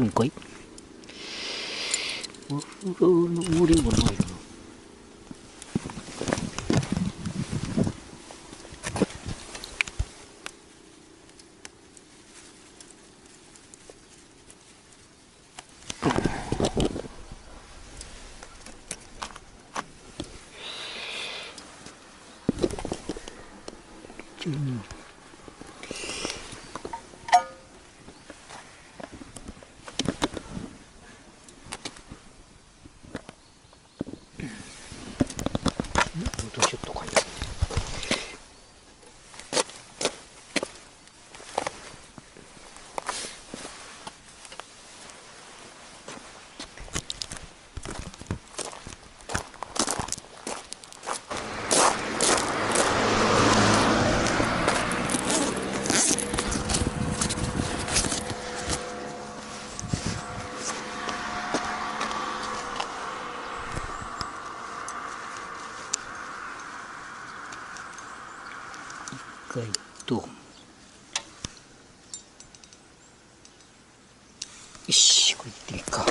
何のコロコロコロコロ言うんかい？お風の森もないな。う回と。よし、これいってみっか。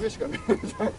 上しか見えない。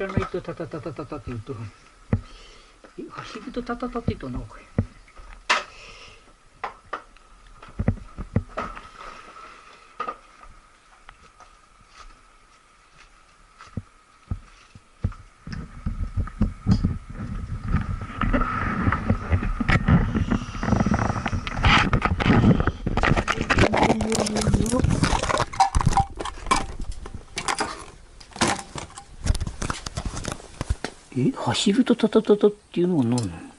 知らないとタタタタタタって言うと、え走るとタタタって言うとなおかい。走るとタタタタっていうのは何なの？